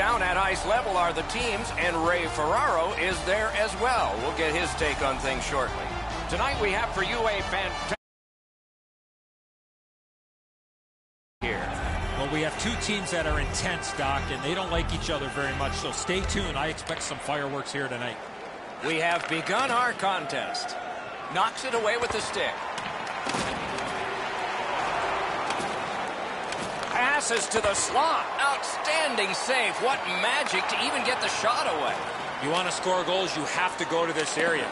down at ice level are the teams, and Ray Ferraro is there as well. We'll get his take on things shortly. Tonight we have for you a fantastic here. Well, we have two teams that are intense, Doc, and they don't like each other very much, so stay tuned. I expect some fireworks here tonight. We have begun our contest. Knocks it away with the stick. Passes to the slot. Outstanding save. What magic to even get the shot away. You want to score goals, you have to go to this area.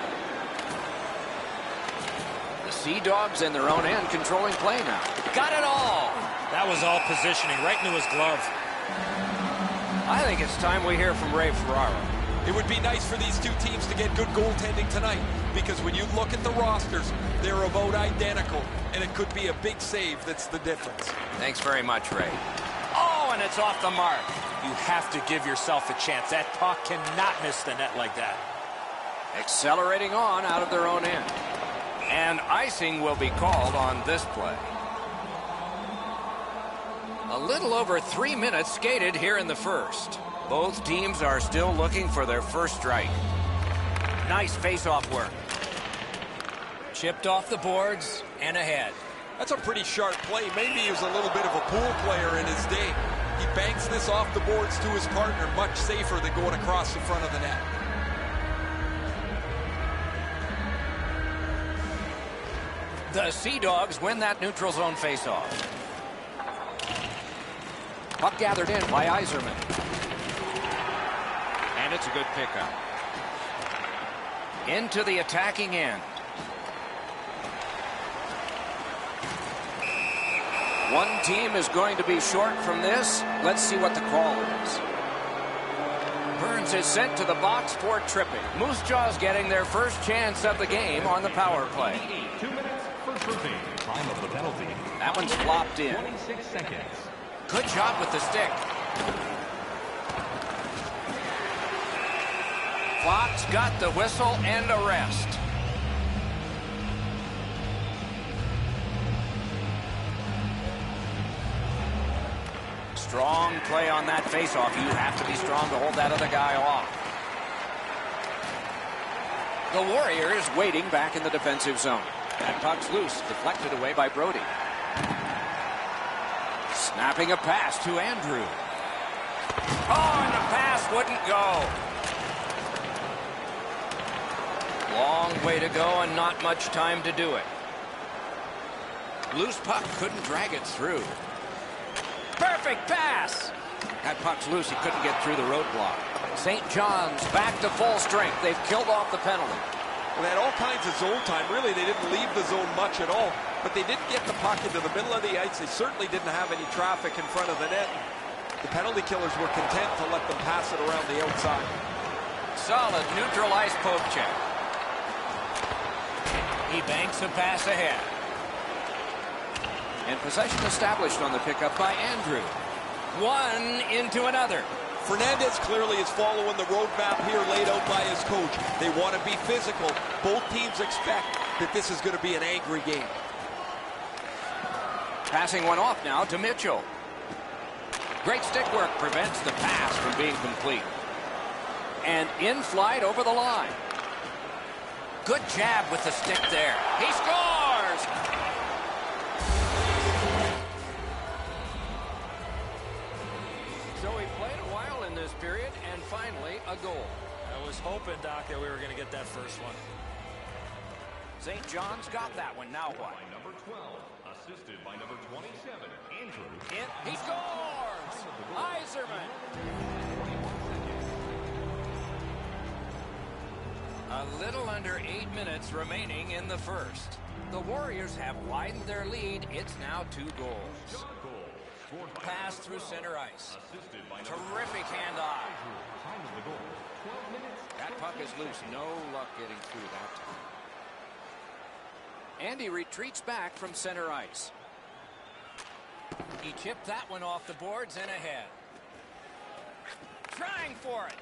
The Sea Dogs in their own end controlling play now. Got it all. That was all positioning, right into his glove. I think it's time we hear from Ray Ferraro. It would be nice for these two teams to get good goaltending tonight because when you look at the rosters, they're about identical, and it could be a big save that's the difference. Thanks very much, Ray. Oh, and it's off the mark. You have to give yourself a chance. That puck cannot miss the net like that. Accelerating on out of their own end. And icing will be called on this play. A little over three minutes skated here in the first. Both teams are still looking for their first strike. Nice face-off work. Chipped off the boards and ahead. That's a pretty sharp play. Maybe he was a little bit of a pool player in his day. He banks this off the boards to his partner, much safer than going across the front of the net. The Sea Dogs win that neutral zone faceoff. Puck gathered in by Iserman. And it's a good pickup. Into the attacking end. One team is going to be short from this. Let's see what the call is. Burns is sent to the box for tripping. Moose Jaws getting their first chance of the game on the power play. Two minutes for tripping. Time of the penalty. That one's flopped in. 26 seconds. Good job with the stick. Fox got the whistle and a rest. Strong play on that faceoff. You have to be strong to hold that other guy off. The Warriors waiting back in the defensive zone. That puck's loose, deflected away by Brody. Snapping a pass to Andrew. Oh, and the pass wouldn't go. Long way to go and not much time to do it. Loose puck couldn't drag it through. Perfect pass. That puck's loose. He couldn't get through the roadblock. St. John's back to full strength. They've killed off the penalty. Well, they had all kinds of zone time. Really, they didn't leave the zone much at all, but they didn't get the puck into the middle of the ice. They certainly didn't have any traffic in front of the net. The penalty killers were content to let them pass it around the outside. Solid neutral ice poke check. He banks a pass ahead. And possession established on the pickup by Andrew. One into another. Fernandez clearly is following the roadmap here laid out by his coach. They want to be physical. Both teams expect that this is going to be an angry game. Passing one off now to Mitchell. Great stick work prevents the pass from being complete. And in flight over the line. Good jab with the stick there. He scores! So he played a while in this period and finally a goal. I was hoping, Doc, that we were going to get that first one. St. John's got that one. Now what? By number 12, assisted by number 27, Andrew. In, he scores! Iserman! A little under eight minutes remaining in the first. The Warriors have widened their lead. It's now two goals. Pass through center ice. Terrific handoff. Time of the goal. 12 minutes. That puck is loose. No luck getting through that time. Andy retreats back from center ice. He chipped that one off the boards and ahead. Trying for it.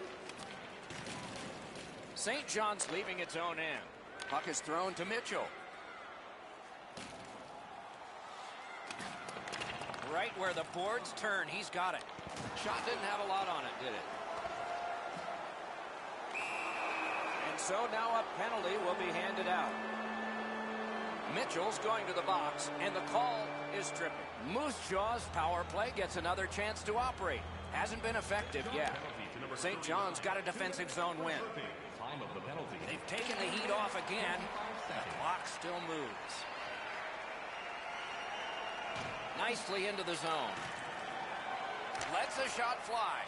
St. John's leaving its own end. Puck is thrown to Mitchell. right where the boards turn. He's got it. Shot didn't have a lot on it, did it? And so now a penalty will be handed out. Mitchell's going to the box, and the call is tripping. Moose Jaw's power play gets another chance to operate. Hasn't been effective yet. St. John's got a defensive zone win. Taken the heat off again. The clock still moves. Nicely into the zone. Lets a shot fly.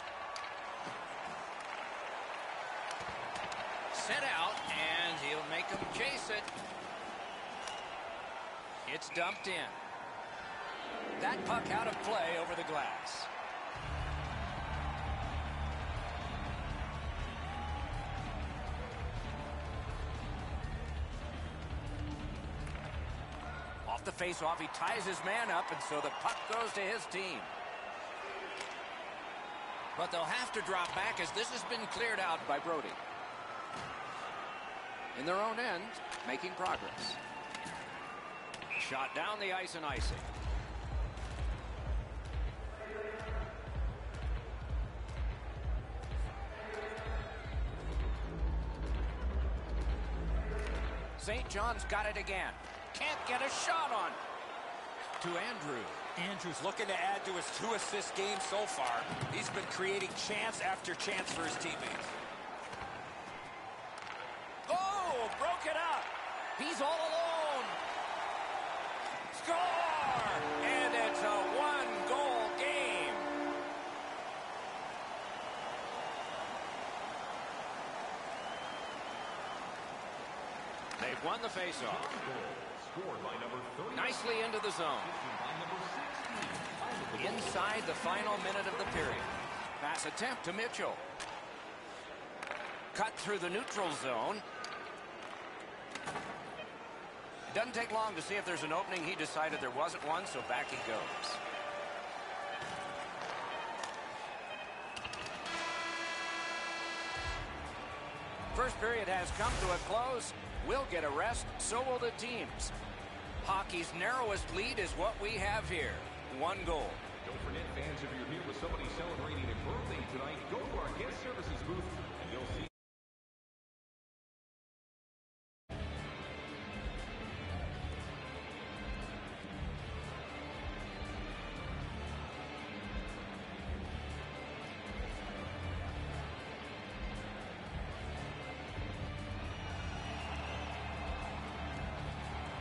Sent out, and he'll make him chase it. It's dumped in. That puck out of play over the glass. Faceoff, he ties his man up, and so the puck goes to his team. But they'll have to drop back as this has been cleared out by Brody. In their own end, making progress. Shot down the ice and icing. St. John's got it again. Can't get a shot on. To Andrew. Andrews looking to add to his two assist game so far. He's been creating chance after chance for his teammates. Oh, broke it up. He's all alone. Score! And it's a one-goal game. They've won the faceoff. Scored by number 30. Nicely into the zone. By number 16. Inside the final minute of the period. Pass attempt to Mitchell. Cut through the neutral zone. Doesn't take long to see if there's an opening. He decided there wasn't one, so back he goes. First period has come to a close. We'll get a rest, so will the teams. Hockey's narrowest lead is what we have here. One goal. Don't forget, fans, if you're here with somebody celebrating a birthday tonight, go to our guest services booth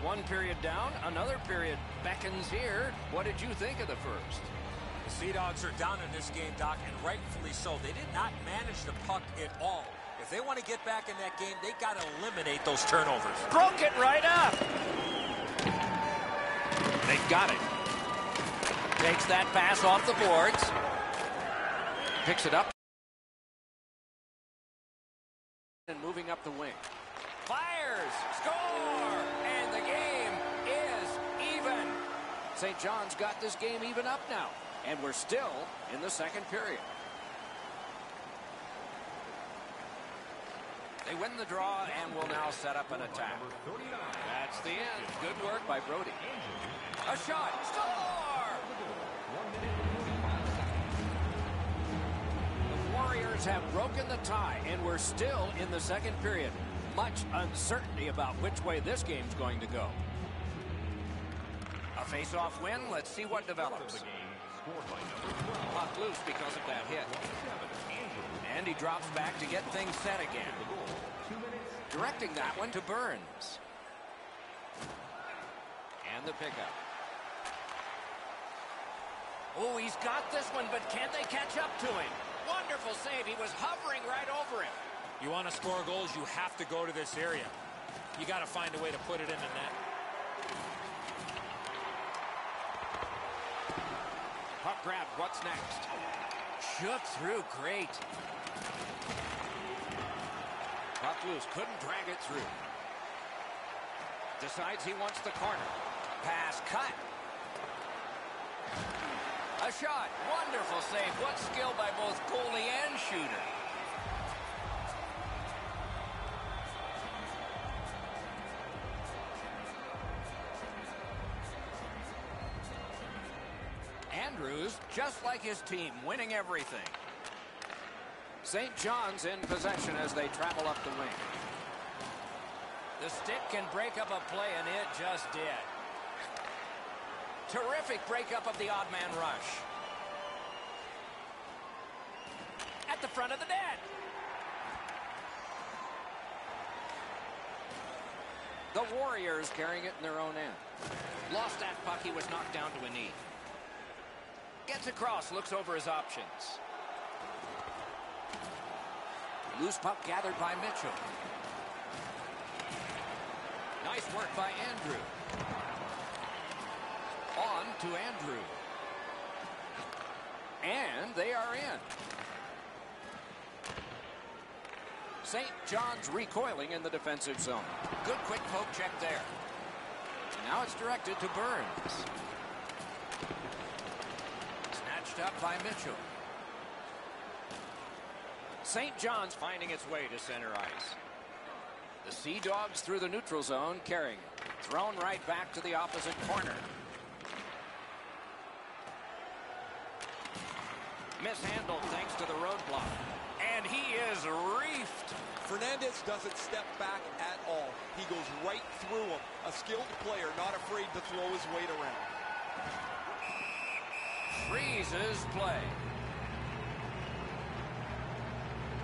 One period down, another period beckons here. What did you think of the first? The Sea Dogs are down in this game, Doc, and rightfully so. They did not manage the puck at all. If they want to get back in that game, they got to eliminate those turnovers. Broke it right up. They've got it. Takes that pass off the boards. Picks it up. This game even up now. And we're still in the second period. They win the draw and will now set up an attack. That's the end. Good work by Brody. A shot. Score! The Warriors have broken the tie, and we're still in the second period. Much uncertainty about which way this game's going to go. Face-off win. Let's see what develops. Puck loose because of that hit. And he drops back to get things set again. Directing that one to Burns. And the pickup. Oh, he's got this one, but can't they catch up to him? Wonderful save. He was hovering right over him. You want to score goals, you have to go to this area. You got to find a way to put it in the net. Puck grab. What's next? Shook through. Great. Puck loose. Couldn't drag it through. Decides he wants the corner. Pass cut. A shot. Wonderful save. What skill by both goalie and shooter. Just, like his team, winning everything. St. John's in possession as they travel up the wing. The stick can break up a play, and it just did. Terrific breakup of the odd man rush. At the front of the net. The Warriors carrying it in their own end. Lost that puck. He was knocked down to a knee. Gets across, looks over his options. Loose puck gathered by Mitchell. Nice work by Andrew. On to Andrew. And they are in. St. John's recoiling in the defensive zone. Good quick poke check there. And Now it's directed to Burns. Snatched up by Mitchell. St. John's finding its way to center ice. The Sea Dogs through the neutral zone carrying it. Thrown right back to the opposite corner. Mishandled thanks to the roadblock. And he is reefed. Fernandez doesn't step back at all. He goes right through him. A skilled player, not afraid to throw his weight around. Freezes play.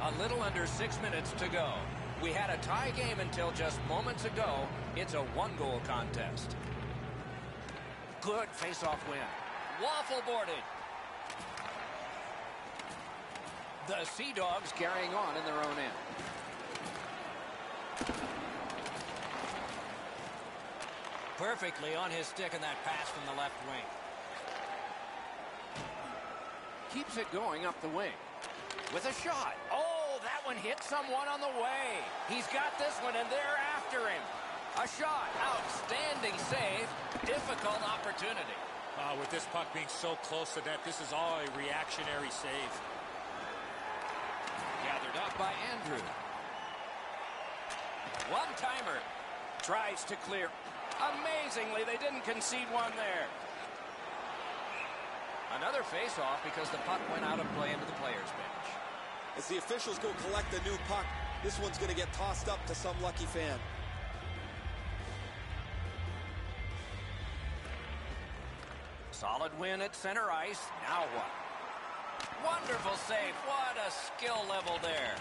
A little under six minutes to go. We had a tie game until just moments ago. It's a one-goal contest. Good face-off win. Waffle boarded. The Sea Dogs carrying on in their own end. Perfectly on his stick in that pass from the left wing. Keeps it going up the wing. With a shot. Oh, that one hit someone on the way. He's got this one, and they're after him. A shot. Outstanding save. Difficult opportunity. Uh, with this puck being so close to net, this is all a reactionary save. Gathered up by Andrew. One-timer. Tries to clear. Amazingly, they didn't concede one there. Another face-off because the puck went out of play into the players' bench. As the officials go collect the new puck, this one's going to get tossed up to some lucky fan. Solid win at center ice. Now what? Wonderful save. What a skill level there.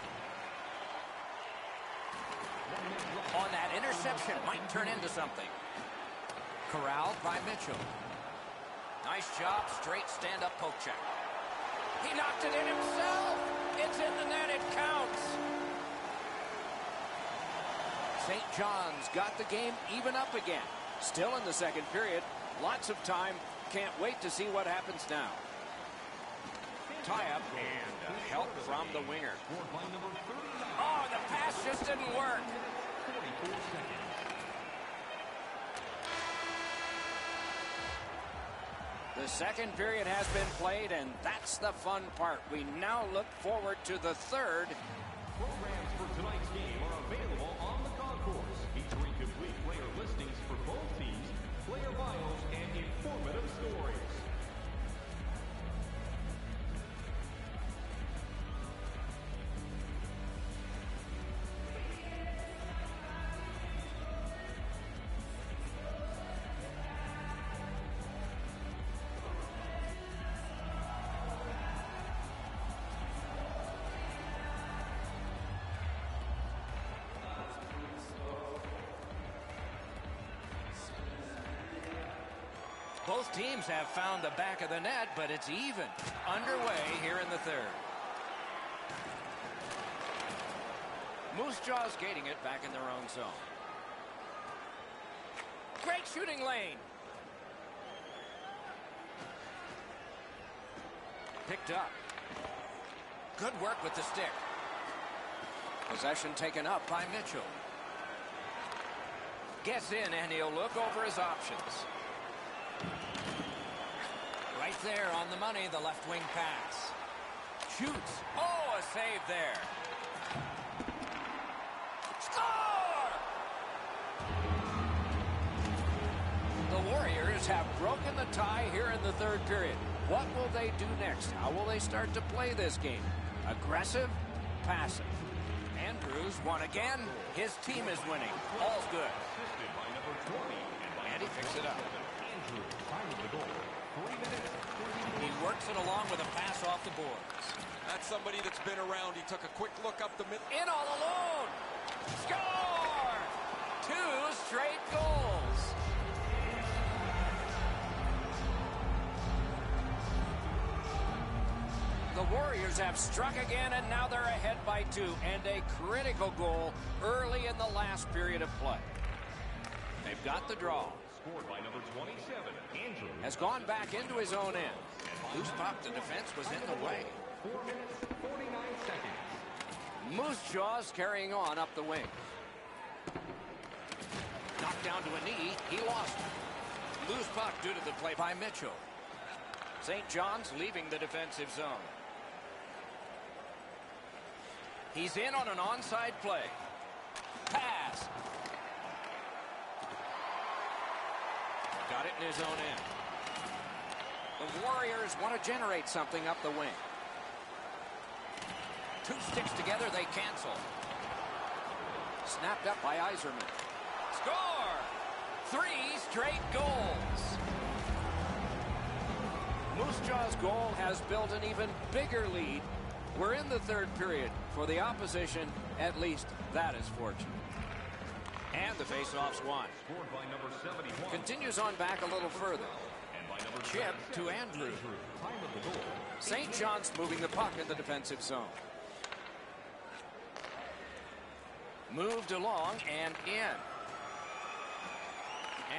On that interception, might turn into something. Corralled by Mitchell. Nice job, straight stand-up poke check. He knocked it in himself. It's in the net, it counts. St. John's got the game even up again. Still in the second period. Lots of time. Can't wait to see what happens now. Tie up and help from the winger. Oh, the pass just didn't work. The second period has been played, and that's the fun part. We now look forward to the third. Both teams have found the back of the net, but it's even. Underway here in the third. Moose Jaws gating it back in their own zone. Great shooting lane. Picked up. Good work with the stick. Possession taken up by Mitchell. Gets in and he'll look over his options. There on the money, the left wing pass. Shoots. Oh, a save there. Score! The Warriors have broken the tie here in the third period. What will they do next? How will they start to play this game? Aggressive? Passive? Andrews won again. His team is winning. All's good. Assisted by number 20. And by And he picks it up. Andrew, time of the goal. Three minutes, 30 He works it along with a pass off the boards. That's somebody that's been around. He took a quick look up the middle. In all alone. Score! Two straight goals. The Warriors have struck again, and now they're ahead by two, and a critical goal early in the last period of play. They've got the draw. Scored by number 27, Andrew. Has gone back into his own end. Loose puck, the defense was in the way. 4 minutes, 49 seconds. Moose Jaws carrying on up the wing. Knocked down to a knee. He lost it. Loose puck due to the play by Mitchell. St. John's leaving the defensive zone. He's in on an onside play. Pass. Got it in his own end. The Warriors want to generate something up the wing. Two sticks together, they cancel. Snapped up by Iserman. Score! Three straight goals. Moose Jaw's goal has built an even bigger lead. We're in the third period. For the opposition, at least that is fortunate. And the faceoff's won. Scored by number Continues on back a little further. And by number Chip to Andrew. Time of the goal. St. John's moving the puck in the defensive zone. Moved along and in.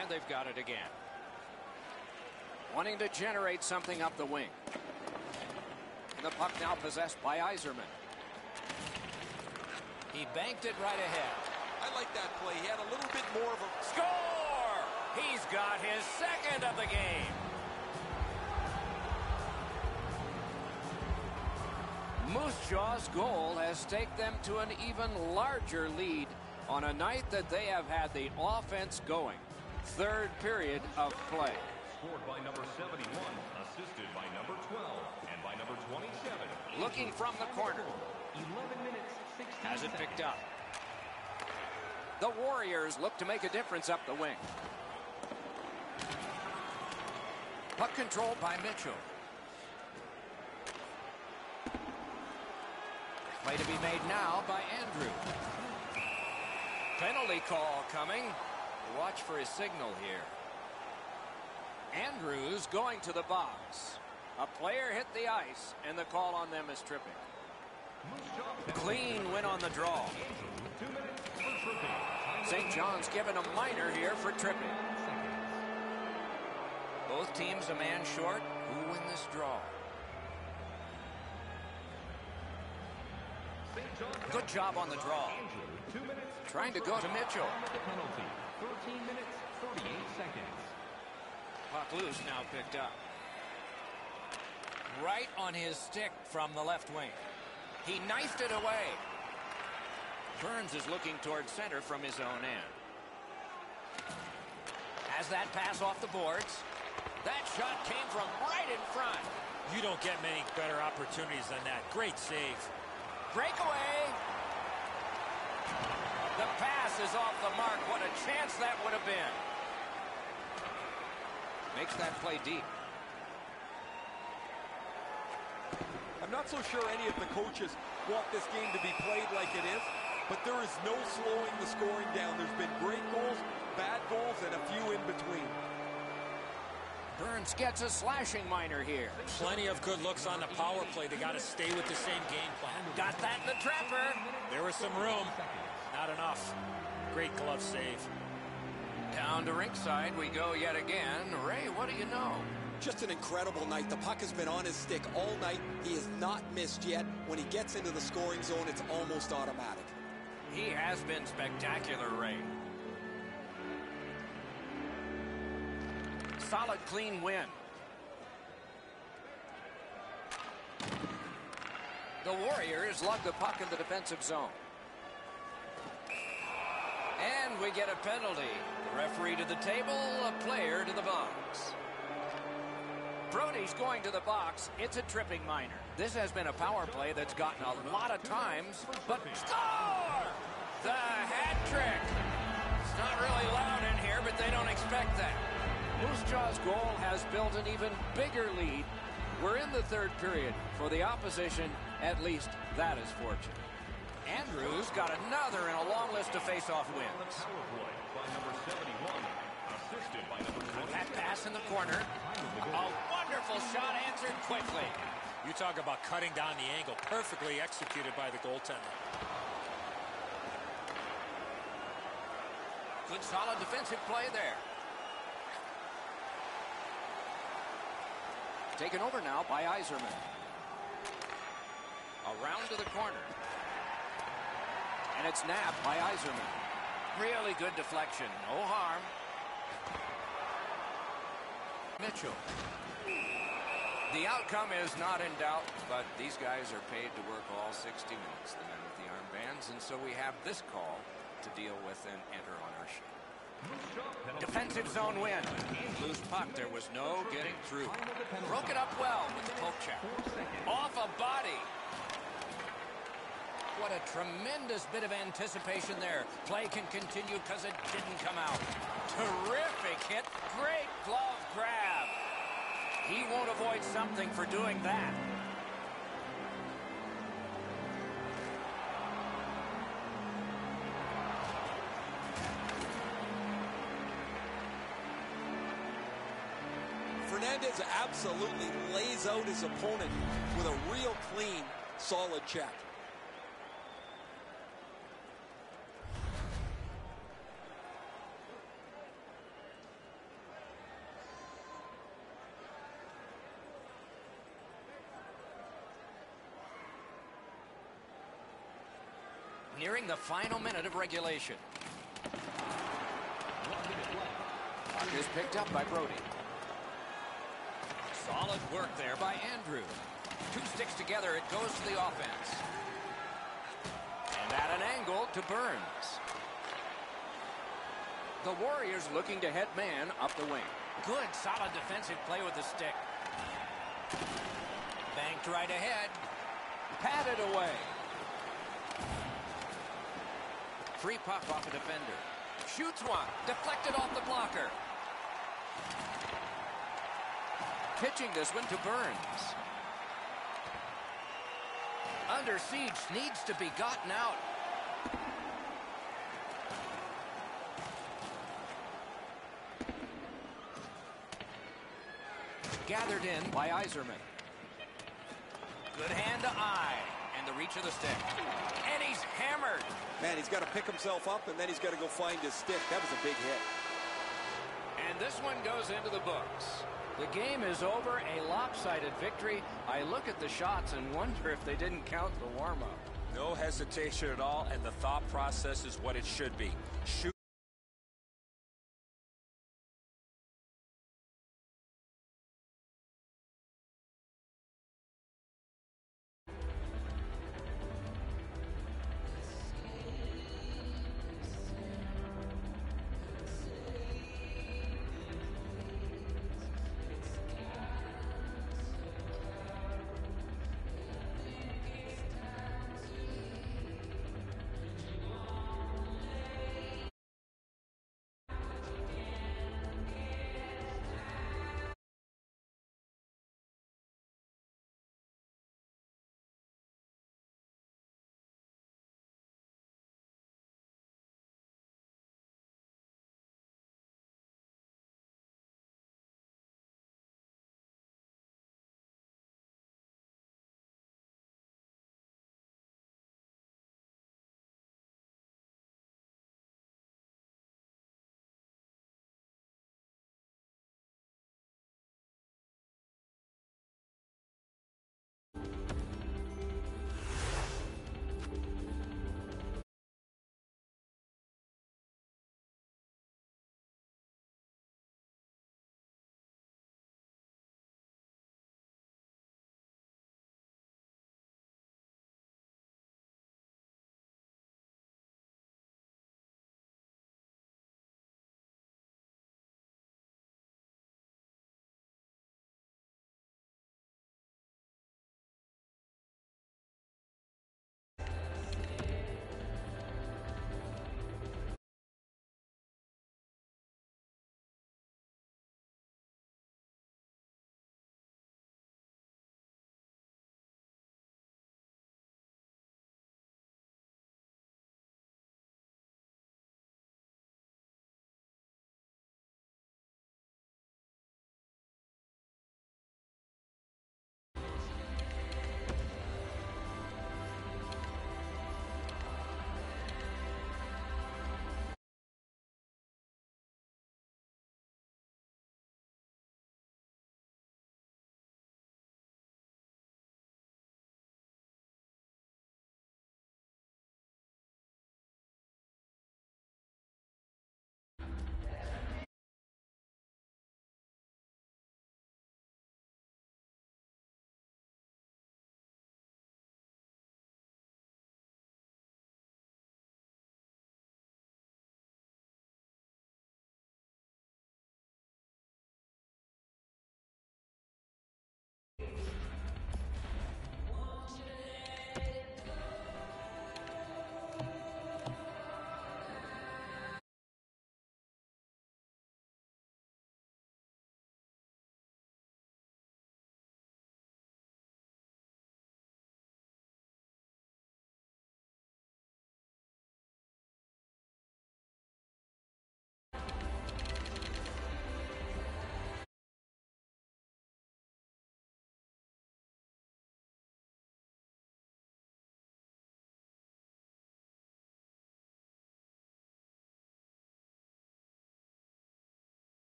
And they've got it again. Wanting to generate something up the wing. And the puck now possessed by Iserman. He banked it right ahead. I like that play. He had a little bit more of a Score! He's got his second of the game. Moose Jaw's goal has taken them to an even larger lead on a night that they have had the offense going. Third period of play. Scored by number 71. Assisted by number 12. And by number 27. Looking from the corner. 11 minutes, 16 Has it picked up. The Warriors look to make a difference up the wing. Puck controlled by Mitchell. Play to be made now by Andrew. Penalty call coming. Watch for his signal here. Andrews going to the box. A player hit the ice, and the call on them is tripping. Clean win on the draw. Andrew, two minutes for tripping. Time of St. John's given a minor here for tripping. Both teams a man short. Who win this draw? St. John's Good job on the draw. Andrew, two minutes. Trying to go to Mitchell. Penalty. 13 minutes, 38 seconds. Puck loose now picked up. Right on his stick from the left wing. He knifed it away. Burns is looking toward center from his own end. Has that pass off the boards. That shot came from right in front. You don't get many better opportunities than that. Great save. Breakaway. The pass is off the mark. What a chance that would have been. Makes that play deep. I'm not so sure any of the coaches want this game to be played like it is, but there is no slowing the scoring down. There's been great goals, bad goals, and a few in between. Burns gets a slashing minor here. Plenty of good looks on the power play. They got to stay with the same game plan. Got that in the trapper. There was some room. Not enough. Great glove save. Down to rinkside we go yet again. Ray, what do you know? Just an incredible night. The puck has been on his stick all night. He has not missed yet. When he gets into the scoring zone, it's almost automatic. He has been spectacular, Ray. Solid, clean win. The Warriors lug the puck in the defensive zone. And we get a penalty. The referee to the table, a player to the box. Brody's going to the box. It's a tripping minor. This has been a power play that's gotten a lot of times, but score! The hat trick. It's not really loud in here, but they don't expect that. Moose Jaw's goal has built an even bigger lead. We're in the third period. For the opposition, at least that is fortunate. Andrews got another in a long list of face-off wins. Power play by number 71. Assisted by number 20. That pass in the corner. A wonderful shot answered quickly. You talk about cutting down the angle. Perfectly executed by the goaltender. Good solid defensive play there. Taken over now by Iserman. Around to the corner. And it's nabbed by Iserman. Really good deflection. No harm. Mitchell. The outcome is not in doubt, but these guys are paid to work all 60 minutes, the men with the armbands, and so we have this call to deal with and enter on our. Defensive zone win. Loose puck. There was no getting through. Broke it up well with the poke check. Off a body. What a tremendous bit of anticipation there. Play can continue because it didn't come out. Terrific hit. Great glove grab. He won't avoid something for doing that. Fernandez absolutely lays out his opponent with a real clean, solid check. Nearing the final minute of regulation. Puck is picked up by Brody. Solid work there by Andrew. Two sticks together, it goes to the offense. And at an angle to Burns. The Warriors looking to head man up the wing. Good, solid defensive play with the stick. Banked right ahead. Patted away. Free puck off a defender. Shoots one. Deflected off the blocker. Pitching this one to Burns. Under siege needs to be gotten out. Gathered in by Iserman. Good hand to eye. And the reach of the stick. And he's hammered. Man, he's got to pick himself up, and then he's got to go find his stick. That was a big hit. This one goes into the books. The game is over, a lopsided victory. I look at the shots and wonder if they didn't count the warm-up. No hesitation at all, and the thought process is what it should be. Shoot.